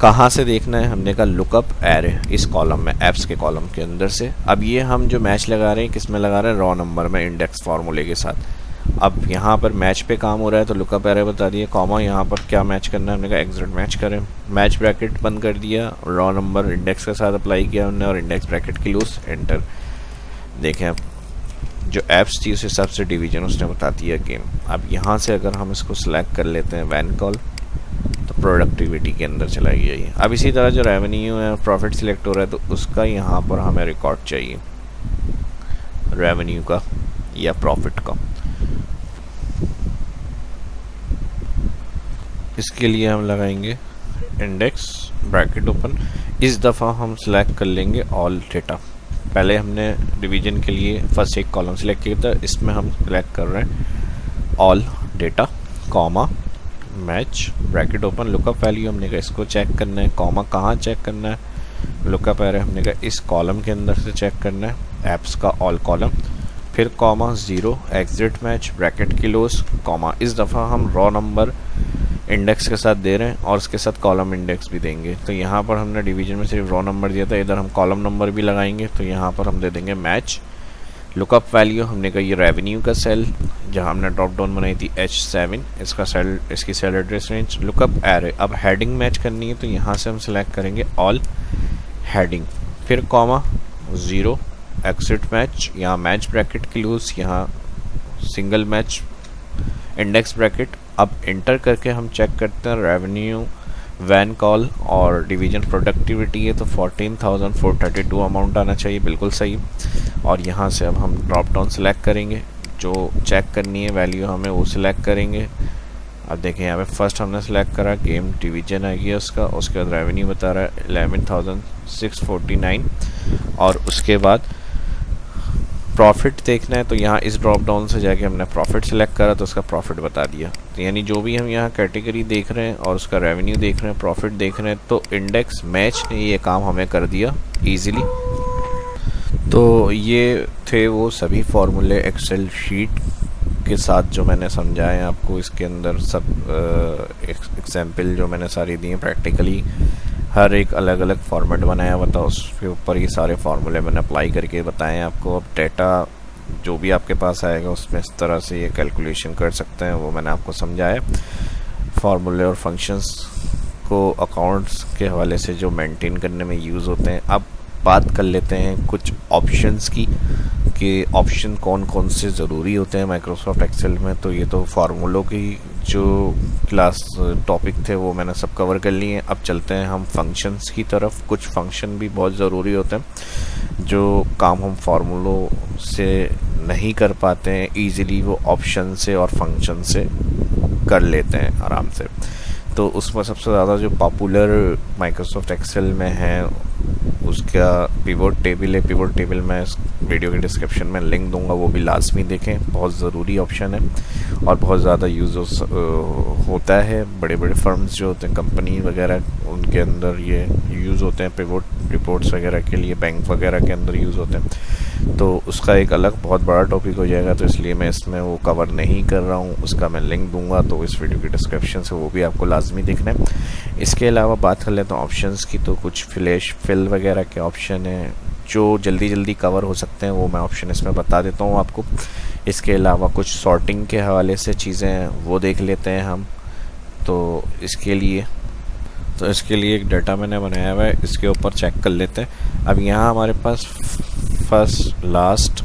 कहाँ से देखना है? हमने कहा लुकअप एरे इस कॉलम में एप्स के कॉलम के अंदर से. अब ये हम जो मैच लगा रहे हैं किसमें लगा रहे हैं? रॉ नंबर में इंडेक्स फार्मूले के साथ. अब यहाँ पर मैच पे काम हो रहा है तो लुकअप एरे बता दिए कॉमा यहाँ पर क्या मैच करना है? हमने कहा एग्जिट मैच करें। मैच ब्रैकेट बंद कर दिया रॉ नंबर इंडेक्स के साथ अप्लाई किया हमने और इंडेक्स ब्रैकेट की लूज एंटर देखें अब, जो एप्स थी उस हिसाब से डिवीज़न उसने बता दिया गेम अब यहाँ से अगर हम इसको सिलेक्ट कर लेते हैं वैन कॉल तो प्रोडक्टिविटी के अंदर चला गया ये। अब इसी तरह जो रेवेन्यू है प्रॉफिट सिलेक्ट हो रहा है तो उसका यहाँ पर हमें रिकॉर्ड चाहिए। रेवेन्यू का या प्रॉफिट का। इसके लिए हम लगाएँगे इंडेक्स ब्रैकेट ओपन इस दफ़ा हम सिलेक्ट कर लेंगे ऑल डेटा पहले हमने डिवीज़न के लिए फ़र्स्ट एक कॉलम सेलेक्ट किया था, इसमें हम सिलेक्ट कर रहे हैं all data comma match bracket open lookup value हमने कहा इसको चेक करना है कॉमा कहाँ चेक करना है? लुकअप है हमने कहा इस कॉलम के अंदर से चेक करना है एप्स का ऑल कॉलम फिर comma zero exact match bracket close comma इस दफ़ा हम रॉ नंबर इंडेक्स के साथ दे रहे हैं और उसके साथ कॉलम इंडेक्स भी देंगे। तो यहाँ पर हमने डिवीज़न में सिर्फ़ रॉ नंबर दिया था, इधर हम कॉलम नंबर भी लगाएँगे तो यहाँ पर हम दे देंगे मैच लुकअप वैल्यू हमने कहा ये रेवेन्यू का सेल जहाँ हमने ड्रॉप डाउन बनाई थी एच सेवन इसका सेल इसकी cell address range lookup array अब हेडिंग मैच करनी है तो यहाँ से हम सिलेक्ट करेंगे ऑल हेडिंग फिर कॉमा ज़ीरो एक्सिट मैच यहाँ मैच ब्रैकेट क्लूज यहाँ सिंगल मैच इंडेक्स ब्रैकेट अब इंटर करके हम चेक करते हैं रेवेन्यू वैन कॉल और डिवीज़न प्रोडक्टिविटी है तो 14,432 अमाउंट आना चाहिए बिल्कुल सही। और यहाँ से अब हम ड्रॉप डाउन सेलेक्ट करेंगे जो चेक करनी है वैल्यू हमें वो सिलेक्ट करेंगे। अब देखें यहाँ पे फ़र्स्ट हमने सेलेक्ट करा गेम डिवीज़न आ गया उसका उसके बाद रेवेन्यू बता रहा है eleven thousand six forty nine और उसके बाद प्रॉफिट देखना है तो यहाँ इस ड्रॉप डाउन से जाके हमने प्रॉफिट सेलेक्ट करा तो उसका प्रॉफिट बता दिया। तो यानी जो भी हम यहाँ कैटेगरी देख रहे हैं और उसका रेवेन्यू देख रहे हैं प्रॉफिट देख रहे हैं तो इंडेक्स मैच ने ये काम हमें कर दिया ईजिली तो ये थे वो सभी फार्मूले एक्सेल शीट के साथ जो मैंने समझाए आपको। इसके अंदर सब एग्ज़ाम्पल जो मैंने सारी दी हैं प्रैक्टिकली हर एक अलग अलग फॉर्मेट बनाया हुआ था उसके ऊपर ये सारे फार्मूले मैंने अप्लाई करके बताए आपको। अब डेटा जो भी आपके पास आएगा, उसमें इस तरह से ये कैलकुलेशन कर सकते हैं, वो मैंने आपको समझाया फार्मूले और फ़ंक्शंस को अकाउंट्स के हवाले से जो मेंटेन करने में यूज़ होते हैं, अब बात कर लेते हैं कुछ ऑप्शंस की, कि ऑप्शन कौन कौन से ज़रूरी होते हैं माइक्रोसॉफ्ट एक्सेल में। तो ये तो फार्मूलों की जो क्लास टॉपिक थे, वो मैंने सब कवर कर लिए हैं। अब चलते हैं हम फ़ंक्शंस की तरफ़। कुछ फ़ंक्शन भी बहुत ज़रूरी होते हैं, जो काम हम फार्मूलों से नहीं कर पाते हैं। इजीली वो ऑप्शन से और फ़ंक्शन से कर लेते हैं आराम से। तो उसमें सबसे ज़्यादा जो पॉपुलर माइक्रोसॉफ्ट एक्सेल में है उसका पिवोट टेबल है पिवोट टेबल मैं वीडियो के डिस्क्रिप्शन में लिंक दूँगा, वो भी लाजमी देखें। बहुत ज़रूरी ऑप्शन है और बहुत ज़्यादा यूज़ होता है। बड़े बड़े फर्म्स जो होते हैं कंपनी वगैरह, उनके अंदर ये यूज़ होते हैं पिवोट रिपोर्ट्स वगैरह के लिए बैंक वगैरह के अंदर यूज़ होते हैं। तो उसका एक अलग बहुत बड़ा टॉपिक हो जाएगा तो इसलिए मैं इसमें वो कवर नहीं कर रहा हूँ। उसका मैं लिंक दूँगा तो इस वीडियो के डिस्क्रिप्शन से वो भी आपको लाजमी देखना है। इसके अलावा बात कर लेता हूँ ऑप्शन की तो कुछ फ्लैश फिल वगैरह के ऑप्शन हैं, जो जल्दी जल्दी कवर हो सकते हैं, वो मैं ऑप्शन इसमें बता देता हूँ आपको। इसके अलावा कुछ सॉर्टिंग के हवाले से चीज़ें वो देख लेते हैं हम। तो इसके लिए तो इसके लिए एक डाटा मैंने बनाया हुआ है, इसके ऊपर चेक कर लेते हैं। अब यहाँ हमारे पास फ़र्स्ट लास्ट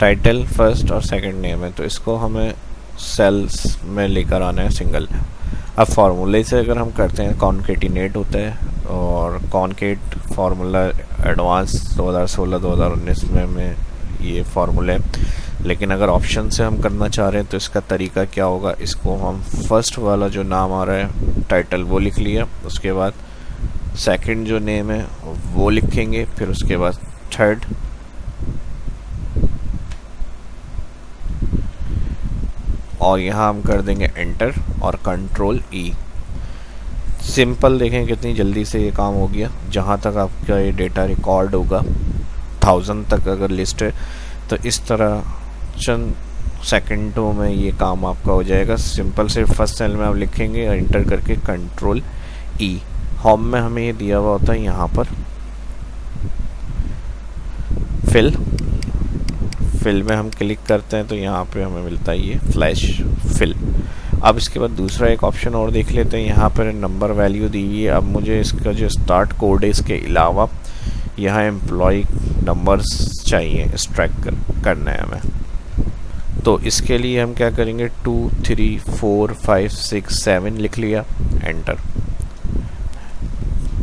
टाइटल फ़र्स्ट और सेकंड नेम है। तो इसको हमें सेल्स में लेकर आना है सिंगल अब फार्मूले से अगर हम करते हैं कॉन्केटिनेट होता है और कॉन्केट फार्मूला एडवांस 2016-2019 में में ये फार्मूले लेकिन अगर ऑप्शन से हम करना चाह रहे हैं तो इसका तरीका क्या होगा? इसको हम फ़र्स्ट वाला जो नाम आ रहा है टाइटल वो लिख लिया। उसके बाद सेकंड जो नेम है, वो लिखेंगे, फिर उसके बाद थर्ड और यहाँ हम कर देंगे एंटर और कंट्रोल ई सिंपल देखें कितनी जल्दी से ये काम हो गया। जहाँ तक आपका ये डेटा रिकॉर्ड होगा थाउज़ेंड तक अगर लिस्ट है तो इस तरह चंद सेकंडों में ये काम आपका हो जाएगा। सिंपल से फ़र्स्ट सेल में आप लिखेंगे और इंटर करके कंट्रोल ई होम में हमें ये दिया हुआ होता है यहाँ पर। फिल फिल में हम क्लिक करते हैं तो यहाँ पे हमें मिलता है ये फ्लैश फिल अब इसके बाद दूसरा एक ऑप्शन और देख लेते हैं। यहाँ पर नंबर वैल्यू दी हुई है। अब मुझे इसका जो स्टार्ट कोड है इसके अलावा यहाँ एम्प्लॉय नंबर्स चाहिए एक्सट्रैक कर, करना है हमें। तो इसके लिए हम क्या करेंगे? Two three four five six seven लिख लिया। एंटर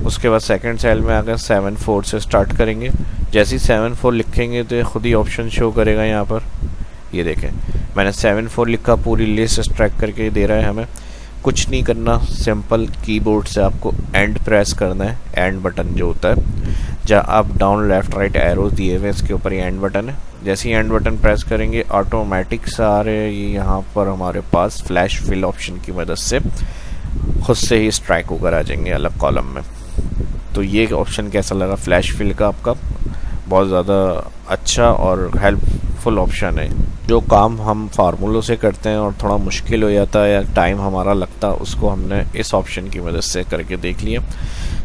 उसके बाद सेकंड सेल में आकर सेवन फोर से स्टार्ट करेंगे। जैसे ही सेवन फोर लिखेंगे तो खुद ही ऑप्शन शो करेगा यहाँ पर। ये देखें, मैंने सेवन फोर लिखा, पूरी लिस्ट स्ट्रैक करके दे रहा है हमें। कुछ नहीं करना सिंपल कीबोर्ड से आपको एंड प्रेस करना है। एंड बटन जो होता है, जहाँ आप डाउन लेफ़्ट राइट एरोज दिए हुए इसके ऊपर ही एंड बटन है। जैसे ही एंड बटन प्रेस करेंगे ऑटोमेटिक सारे ये यहाँ पर हमारे पास फ्लैश फिल ऑप्शन की मदद से खुद से ही स्ट्राइक होकर आ जाएँगे अलग कॉलम में। तो ये ऑप्शन कैसा लगा? फ्लैश फिल का आपका बहुत ज़्यादा अच्छा और हेल्पफुल ऑप्शन है। जो काम हम फार्मूलों से करते हैं और थोड़ा मुश्किल हो जाता है या टाइम हमारा लगता उसको हमने इस ऑप्शन की मदद से करके देख लिया।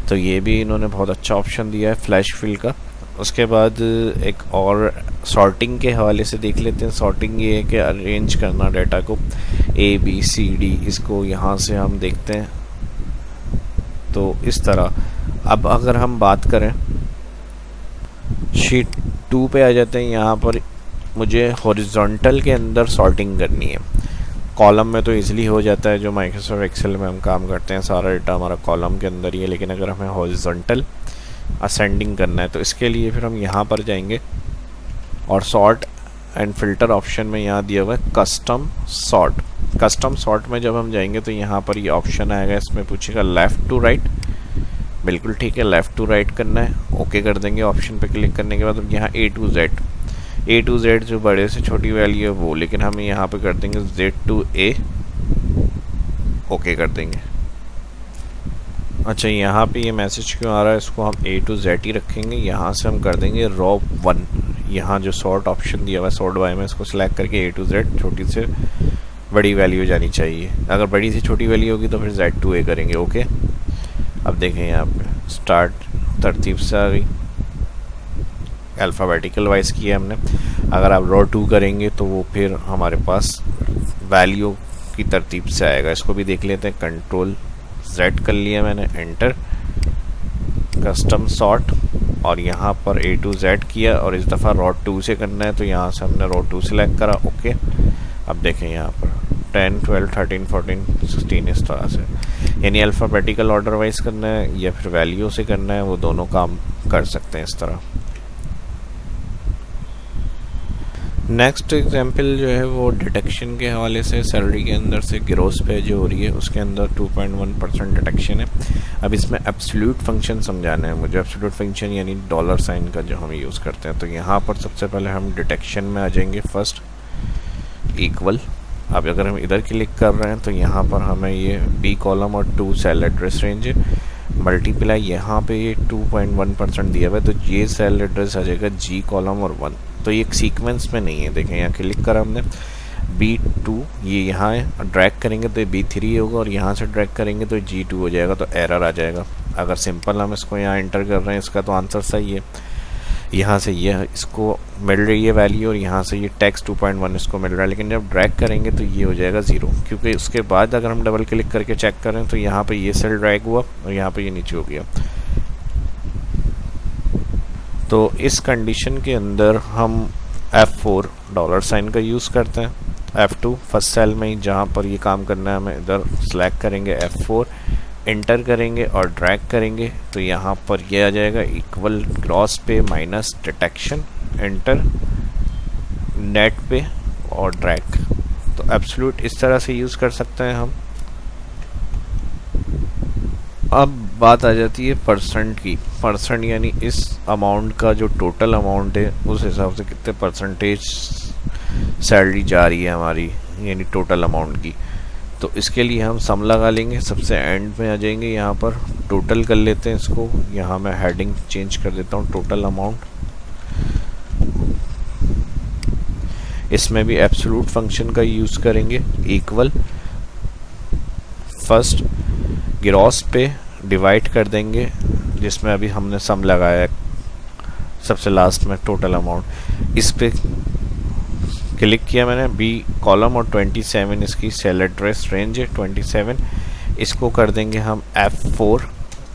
तो ये भी इन्होंने बहुत अच्छा ऑप्शन दिया है फ्लैश फिल का। उसके बाद एक और सॉर्टिंग के हवाले से देख लेते हैं। सॉर्टिंग ये है कि अरेंज करना डाटा को ए बी सी डी इसको यहाँ से हम देखते हैं। तो इस तरह। अब अगर हम बात करें शीट टू पे आ जाते हैं। यहाँ पर मुझे हॉरिजॉन्टल के अंदर सॉर्टिंग करनी है। कॉलम में तो इजीली हो जाता है जो माइक्रोसॉफ्ट एक्सेल में हम काम करते हैं। सारा डेटा हमारा कॉलम के अंदर ही है, लेकिन अगर हमें हॉरिजॉन्टल असेंडिंग करना है तो इसके लिए फिर हम यहाँ पर जाएँगे और सॉर्ट एंड फ़िल्टर ऑप्शन में यहाँ दिया हुआ है कस्टम सॉर्ट कस्टम सॉर्ट में जब हम जाएँगे तो यहाँ पर ये ऑप्शन आएगा, इसमें पूछेगा लेफ़्ट टू राइट बिल्कुल ठीक है लेफ़्ट टू राइट करना है ओके कर देंगे ऑप्शन पे क्लिक करने के बाद यहाँ A to Z A to Z जो बड़े से छोटी वैल्यू है वो, लेकिन हम यहाँ पे कर देंगे जेड टू ए ओके कर देंगे. अच्छा यहाँ पे ये मैसेज क्यों आ रहा है? इसको हम ए टू जेड ही रखेंगे, यहाँ से हम कर देंगे रॉ वन यहाँ जो सॉर्ट ऑप्शन दिया हुआ है सॉर्ट वाई में, इसको सिलेक्ट करके ए टू जेड छोटी से बड़ी वैल्यू जानी चाहिए। अगर बड़ी से छोटी वैल्यू होगी तो फिर जेड टू ए करेंगे ओके अब देखें यहाँ पे। स्टार्ट तरतीब से आ गई अल्फ़ाबेटिकल वाइज किया हमने। अगर आप रो टू करेंगे तो वो फिर हमारे पास वैल्यू की तरतीब से आएगा। इसको भी देख लेते हैं। कंट्रोल जेड कर लिया मैंने। एंटर कस्टम सॉर्ट और यहाँ पर ए टू जेड किया और इस दफ़ा रॉड टू से करना है तो यहाँ से हमने रॉड टू सेलेक्ट करा ओके अब देखें यहाँ पर। Ten, twelve, thirteen, fourteen, sixteen इस तरह से। यानी अल्फ़ाबेटिकल ऑर्डर वाइज करना है या फिर वैल्यू से करना है, वो दोनों काम कर सकते हैं इस तरह। नेक्स्ट एग्जांपल जो है वो डिटेक्शन के हवाले से सैलरी के अंदर से ग्रोस पे जो हो रही है, उसके अंदर 2.1 परसेंट डिटेक्शन है। अब इसमें एब्सोल्यूट फ़ंक्शन समझाना है मुझे। एब्सोल्यूट फ़ंक्शन यानी डॉलर साइन का जो हम यूज़ करते हैं। तो यहाँ पर सबसे पहले हम डिटेक्शन में आ जाएँगे। फ़र्स्ट इक्वल अब अगर हम इधर क्लिक कर रहे हैं तो यहाँ पर हमें ये बी कॉलम और two cell address range multiply यहाँ पे ये 2.1 परसेंट दिया हुआ है तो ये सेल एड्रेस आ जाएगा जी कॉलम और वन तो ये एक सीक्वेंस में नहीं है, देखें, यहाँ क्लिक करा हमने. बी टू ये यहाँ है ड्रैग करेंगे तो बी थ्री होगा और यहाँ से ड्रैग करेंगे तो जी टू हो जाएगा तो एरर आ जाएगा. अगर सिंपल हम इसको यहाँ एंटर कर रहे हैं, इसका तो आंसर सही है. यहाँ से ये इसको मिल रही है वैल्यू और यहाँ से ये टैक्स 2.1 इसको मिल रहा है। लेकिन जब ड्रैग करेंगे तो ये हो जाएगा ज़ीरो क्योंकि उसके बाद अगर हम डबल क्लिक करके चेक करें तो यहाँ पे ये सेल ड्रैग हुआ और यहाँ पे ये नीचे हो गया। तो इस कंडीशन के अंदर हम F4 डॉलर साइन का यूज़ करते हैं। F2 फ़र्स्ट सेल में ही जहाँ पर ये काम करना है, हमें इधर सेलेक्ट करेंगे F4 इंटर करेंगे और ड्रैग करेंगे तो यहाँ पर ये आ जाएगा equal gross pay minus detection enter net pay और ड्रैग तो एब्सोल्यूट इस तरह से यूज़ कर सकते हैं हम। अब बात आ जाती है परसेंट की। परसेंट यानी इस अमाउंट का जो टोटल अमाउंट है, उस हिसाब से कितने परसेंटेज सैलरी जा रही है हमारी, यानी टोटल अमाउंट की। तो इसके लिए हम सम लगा लेंगे, सबसे एंड में आ जाएँगे यहाँ पर। टोटल कर लेते हैं इसको। यहाँ मैं हेडिंग चेंज कर देता हूँ टोटल अमाउंट इसमें भी एब्सोलूट फ़ंक्शन का यूज़ करेंगे equal first gross pay divide कर देंगे, जिसमें अभी हमने सम लगाया सबसे लास्ट में टोटल अमाउंट इस पे क्लिक किया मैंने बी कॉलम और 27 इसकी सेल एड्रेस रेंज है 27 इसको कर देंगे हम F4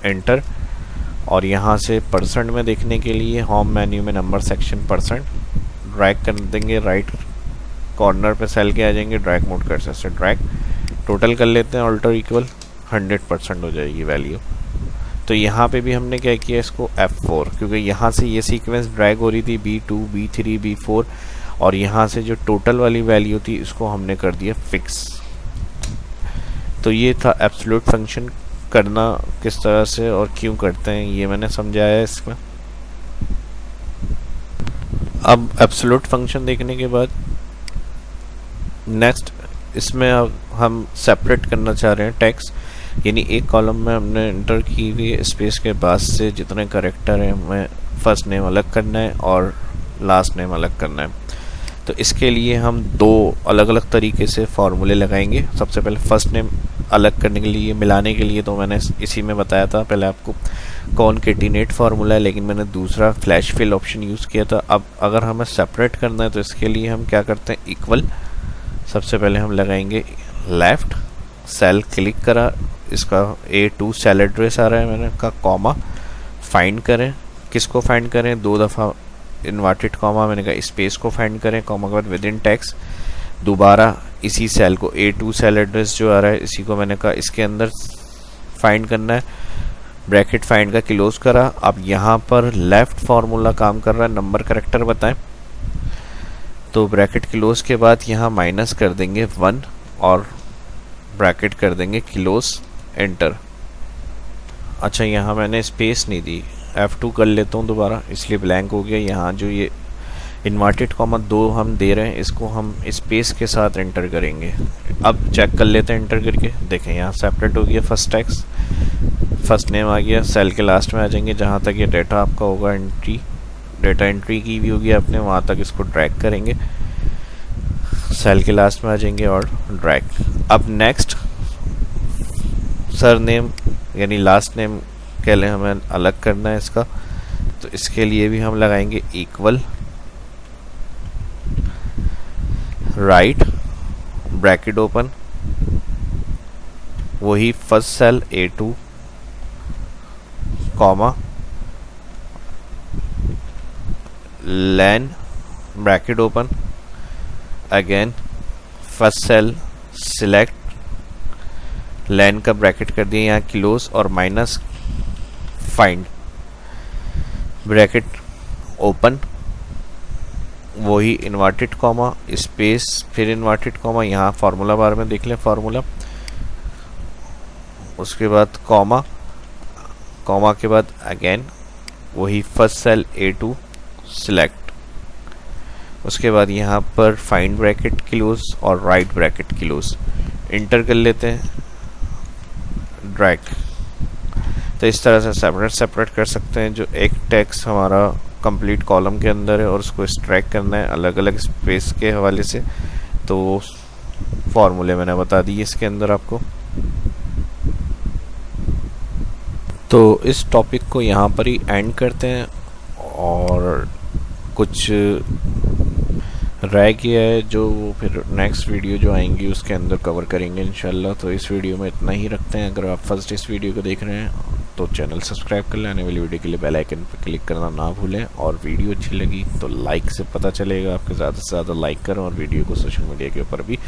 एंटर और यहाँ से परसेंट में देखने के लिए होम मेन्यू में नंबर सेक्शन परसेंट ड्रैग कर देंगे राइट कॉर्नर पे सेल के आ जाएँगे ड्रैग मोड कर सकते ड्रैग टोटल कर लेते हैं ऑल्टर इक्वल हंड्रेड परसेंट हो जाएगी वैल्यू तो यहाँ पे भी हमने क्या किया इसको F4 क्योंकि यहाँ से ये सीक्वेंस ड्रैग हो रही थी B2, B3, B4 और यहाँ से जो टोटल वाली वैल्यू थी, इसको हमने कर दिया फिक्स तो ये था एब्सोल्यूट फ़ंक्शन करना किस तरह से और क्यों करते हैं, ये मैंने समझाया इसमें. अब एब्सोल्यूट फ़ंक्शन देखने के बाद नेक्स्ट इसमें अब हम सेपरेट करना चाह रहे हैं टैक्स यानी एक कॉलम में हमने इंटर की हुई स्पेस के बाद से जितने करेक्टर हैं, हमें फ़र्स्ट नेम अलग करना है और लास्ट नेम अलग करना है. तो इसके लिए हम दो अलग अलग तरीके से फार्मूले लगाएँगे। सबसे पहले फ़र्स्ट नेम अलग करने के लिए, मिलाने के लिए तो मैंने इसी में बताया था। पहले आपको कौन केटिनेट फार्मूला है लेकिन मैंने दूसरा फ्लैश फिल ऑप्शन यूज़ किया था। अब अगर हमें सेपरेट करना है तो इसके लिए हम क्या करते हैं? इक्वल सबसे पहले हम लगाएँगे लेफ़्ट सेल क्लिक करा। इसका ए टू सेल एड्रेस आ रहा है मैंने, का कॉमा फाइंड करें। किसको फाइंड करें? दो दफ़ा इन्वर्टेड कॉमा मैंने कहा स्पेस को फाइंड करें कॉमा के बाद विद इन टैक्स दोबारा इसी सेल को ए टू सेल एड्रेस जो आ रहा है, इसी को मैंने कहा इसके अंदर फाइंड करना है ब्रैकेट फाइंड का क्लोज करा, अब यहाँ पर लेफ़्ट फार्मूला काम कर रहा है नंबर करेक्टर बताएँ तो ब्रैकेट क्लोज के बाद यहाँ माइनस कर देंगे वन और ब्रैकेट कर देंगे क्लोज एंटर अच्छा यहाँ मैंने स्पेस नहीं दी। F2 कर लेता हूँ दोबारा, इसलिए ब्लैंक हो गया। यहाँ जो ये इन्वर्टेड कॉमा दो हम दे रहे हैं, इसको हम स्पेस के साथ एंटर करेंगे। अब चेक कर लेते हैं एंटर करके। देखें, यहाँ सेपरेट हो गया फ़र्स्ट टैक्स फ़र्स्ट नेम आ गया सेल के लास्ट में आ जाएँगे, जहाँ तक ये डेटा आपका होगा एंट्री डेटा एंट्री की भी होगी आपने, वहाँ तक इसको ड्रैग करेंगे। सेल के लास्ट में आ जाएँगे और ड्रैग अब नेक्स्ट सर नेम यानी लास्ट नेम के लिए हमें अलग करना है इसका। तो इसके लिए भी हम लगाएँगे इक्वल राइट ब्रैकेट ओपन वही first cell A two comma len bracket open again first cell select len का ब्रैकेट कर दिए यहाँ क्लोज और माइनस फाइंड ब्रैकेट ओपन वही इन्वर्टेड कॉमा स्पेस फिर इन्वर्टेड कॉमा यहाँ फार्मूला बार में देख लें फार्मूला उसके बाद कॉमा कॉमा के बाद अगेन वही first cell A two select उसके बाद यहाँ पर फाइंड ब्रैकेट क्लोज और राइट ब्रैकेट क्लोज इंटर कर लेते हैं। ड्रैग तो इस तरह से सेपरेट सेपरेट कर सकते हैं, जो एक टैक्स हमारा कंप्लीट कॉलम के अंदर है और उसको स्ट्रैक करना है अलग अलग स्पेस के हवाले से। तो फॉर्मूले मैंने बता दिए इसके अंदर आपको। तो इस टॉपिक को यहाँ पर ही एंड करते हैं और कुछ रह गया है जो फिर नेक्स्ट वीडियो जो आएँगी उसके अंदर कवर करेंगे इंशाल्लाह। तो इस वीडियो में इतना ही रखते हैं। अगर आप फ़र्स्ट इस वीडियो को देख रहे हैं तो चैनल सब्सक्राइब कर लें, आने वाली वीडियो के लिए बेल आइकन पर क्लिक करना ना भूलें और वीडियो अच्छी लगी तो लाइक से पता चलेगा। आपके ज़्यादा से ज़्यादा लाइक करें और वीडियो को सोशल मीडिया के ऊपर भी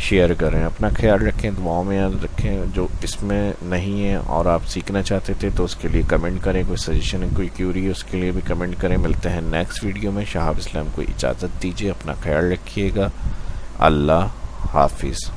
शेयर करें। अपना ख्याल रखें, दुआओं में याद रखें जो इसमें नहीं है और आप सीखना चाहते थे तो उसके लिए कमेंट करें। कोई सजेशन कोई क्यूरी उसके लिए भी कमेंट करें। मिलते हैं नेक्स्ट वीडियो में। शाहब इस्लाम को इजाज़त दीजिए, अपना ख्याल रखिएगा। अल्लाह हाफिज़।